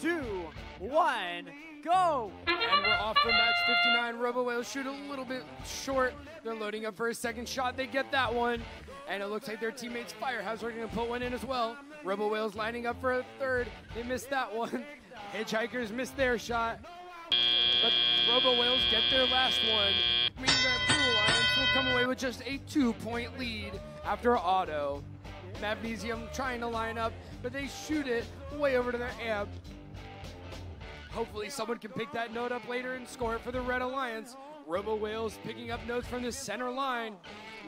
two, one, go! And we're off for match 59. Robo Whales shoot a little bit short. They're loading up for a second shot. They get that one. And it looks like their teammates Firehouse are going to put one in as well. Robo Whales lining up for a third. They missed that one. Hitchhikers missed their shot. But Robo Whales get their last one. Meaning that Blue Alliance will come away with just a two point lead after auto. Magnesium trying to line up, but they shoot it way over to their amp. Hopefully, someone can pick that note up later and score it for the Red Alliance. Robo Whales picking up notes from the center line.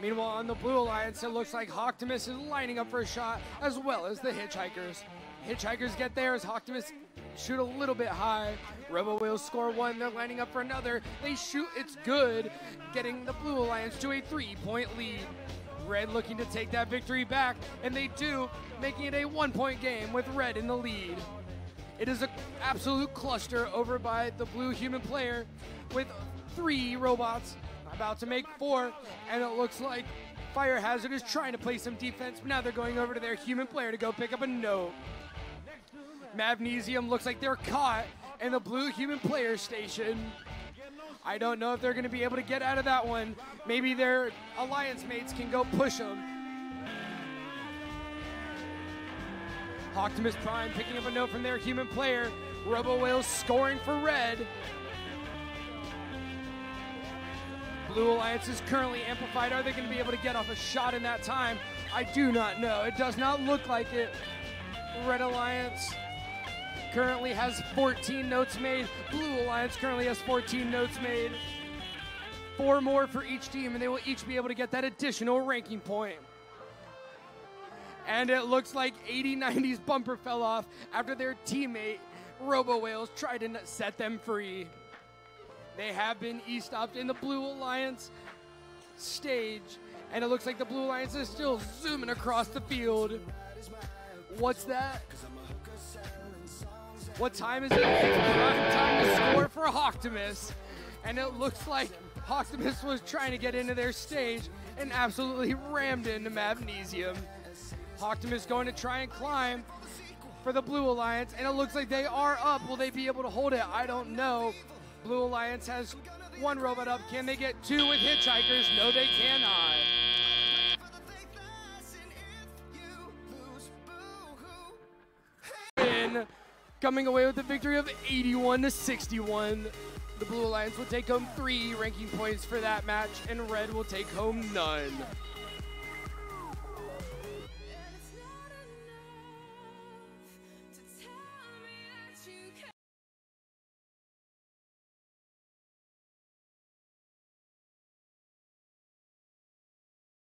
Meanwhile, on the Blue Alliance, it looks like Hawktimus is lining up for a shot, as well as the Hitchhikers. Hitchhikers get theirs. Hawktimus shoot a little bit high. Robo Whales score one. They're lining up for another. They shoot. It's good, getting the Blue Alliance to a three-point lead. Red looking to take that victory back, and they do, making it a one-point game with Red in the lead. It is an absolute cluster over by the blue human player with three robots about to make four, and it looks like Fire Hazard is trying to play some defense, but now they're going over to their human player to go pick up a note. Magnesium looks like they're caught in the blue human player station. I don't know if they're going to be able to get out of that one. Maybe their alliance mates can go push them. Optimus Prime picking up a note from their human player. Robo Whales scoring for red. Blue Alliance is currently amplified. Are they going to be able to get off a shot in that time? I do not know. It does not look like it. Red Alliance currently has 14 notes made. Blue Alliance currently has 14 notes made. Four more for each team, and they will each be able to get that additional ranking point. And it looks like 8090's bumper fell off after their teammate, Robo Whales, tried to set them free. They have been e-stopped in the Blue Alliance stage, and it looks like the Blue Alliance is still zooming across the field. What's that? What time is it? Time to score for Hawktimus. And it looks like Hawktimus was trying to get into their stage and absolutely rammed into Magnesium. Hawktimus going to try and climb for the Blue Alliance, and it looks like they are up. Will they be able to hold it? I don't know. Blue Alliance has one robot up. Can they get two with Hitchhikers? No, they cannot. In coming away with the victory of 81 to 61. The Blue Alliance will take home three ranking points for that match, and Red will take home none.